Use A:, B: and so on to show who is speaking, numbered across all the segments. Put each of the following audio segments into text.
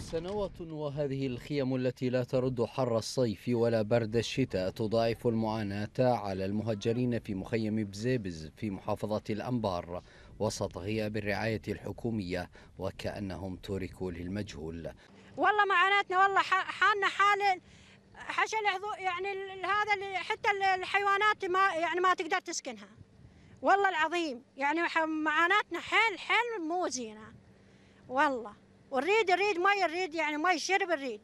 A: سنوات وهذه الخيم التي لا ترد حر الصيف ولا برد الشتاء تضاعف المعاناة على المهجرين في مخيم بزيبز في محافظة الأنبار وسط غياب الرعاية الحكومية وكأنهم تركوا للمجهول.
B: والله معاناتنا والله حالنا حال حشل يعني هذا حتى الحيوانات ما يعني ما تقدر تسكنها. والله العظيم يعني معاناتنا حيل حيل مو زينة. والله. ونريد نريد مي نريد يعني مي شرب نريد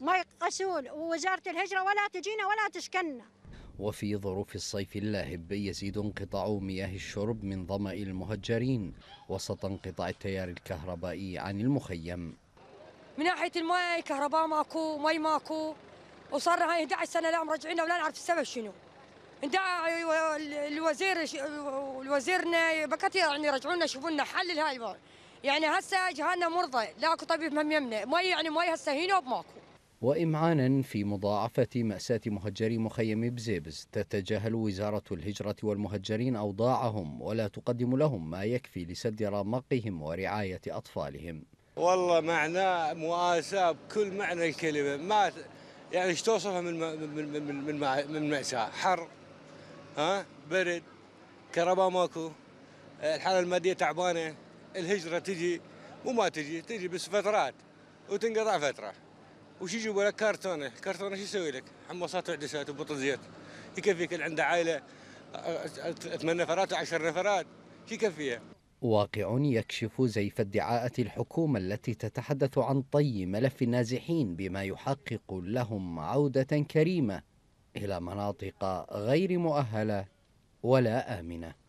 B: مي غسول. ووزارة الهجرة ولا تجينا ولا تسكننا
A: وفي ظروف الصيف اللاهب يزيد انقطاع مياه الشرب من ظمأ المهجرين وسط انقطاع التيار الكهربائي عن المخيم.
C: من ناحية الماء كهرباء ماكو مي ماكو. وصار هاي 11 سنة لا مرجعينا ولا نعرف السبب شنو. ندعى الوزير الوزيرنا بكثير يعني يرجعونا يشوفوا لنا حل لهاي يعني هسه جهالنا مرضى لاكو طبيب هم يمنا مي يعني مي هسه هنا وبماكو
A: وإمعانا في مضاعفة مأساة مهجري مخيم بزيبز. تتجاهل وزارة الهجرة والمهجرين أوضاعهم ولا تقدم لهم ما يكفي لسد رمقهم ورعاية أطفالهم.
D: والله معناه مؤاساة بكل معنى الكلمة. ما يعني إيش توصفها من من من من من مأساة؟ حر ها؟ برد كهرباء ماكو الحالة المادية تعبانة. الهجرة تجي مو ما تجي تجي بس فترات وتنقطع فترة. وش يجيبوا لك؟ كرتونة كرتونة شو يسوي لك؟ حمصات وعدسات وبطل زيت يكفيك اللي عنده عائلة ثمان نفرات وعشر نفرات. شو يكفيها؟
A: واقع يكشف زيف ادعاءات الحكومة التي تتحدث عن طي ملف النازحين بما يحقق لهم عودة كريمة إلى مناطق غير مؤهلة ولا آمنة.